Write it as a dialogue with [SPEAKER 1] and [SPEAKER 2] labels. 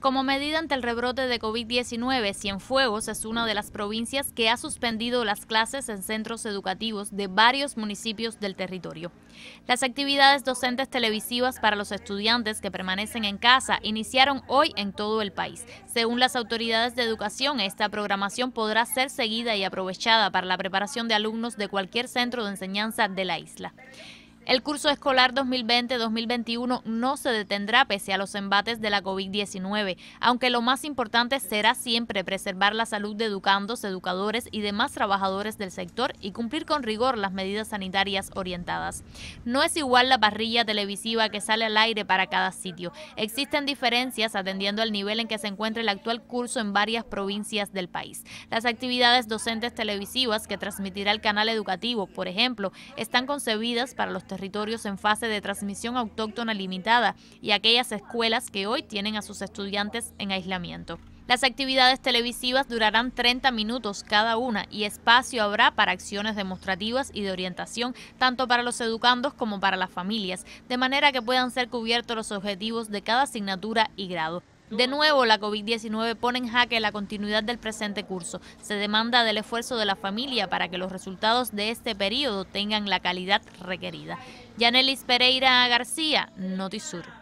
[SPEAKER 1] Como medida ante el rebrote de COVID-19, Cienfuegos es una de las provincias que ha suspendido las clases en centros educativos de varios municipios del territorio. Las actividades docentes televisivas para los estudiantes que permanecen en casa iniciaron hoy en todo el país. Según las autoridades de educación, esta programación podrá ser seguida y aprovechada para la preparación de alumnos de cualquier centro de enseñanza de la isla. El curso escolar 2020-2021 no se detendrá pese a los embates de la COVID-19, aunque lo más importante será siempre preservar la salud de educandos, educadores y demás trabajadores del sector y cumplir con rigor las medidas sanitarias orientadas. No es igual la parrilla televisiva que sale al aire para cada sitio. Existen diferencias atendiendo al nivel en que se encuentra el actual curso en varias provincias del país. Las actividades docentes televisivas que transmitirá el canal educativo, por ejemplo, están concebidas para los territorios en fase de transmisión autóctona limitada y aquellas escuelas que hoy tienen a sus estudiantes en aislamiento. Las actividades televisivas durarán 30 minutos cada una y espacio habrá para acciones demostrativas y de orientación tanto para los educandos como para las familias, de manera que puedan ser cubiertos los objetivos de cada asignatura y grado. De nuevo, la COVID-19 pone en jaque la continuidad del presente curso. Se demanda del esfuerzo de la familia para que los resultados de este periodo tengan la calidad requerida. Yanelis Pereira García, Notisur.